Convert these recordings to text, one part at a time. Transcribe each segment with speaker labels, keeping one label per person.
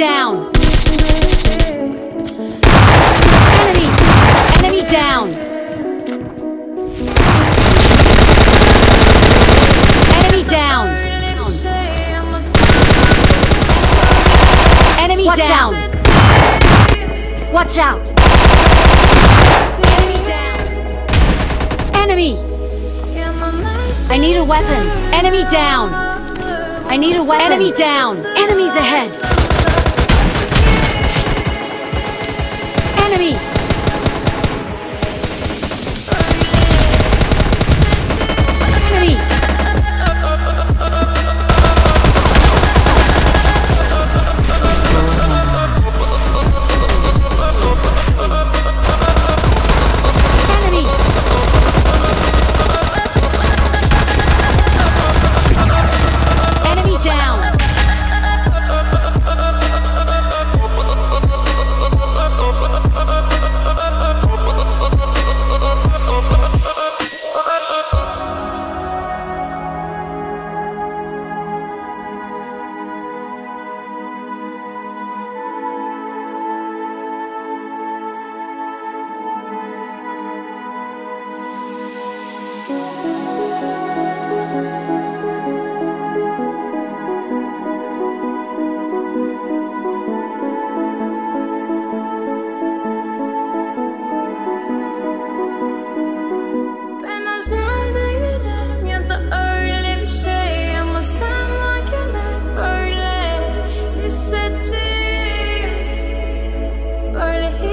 Speaker 1: down! Enemy! Enemy down! Enemy down! Enemy Watch down! Out. Watch out! Enemy down! Enemy! I need a weapon! Enemy down! I need a weapon. Enemy down. Enemies ahead.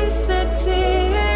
Speaker 1: city.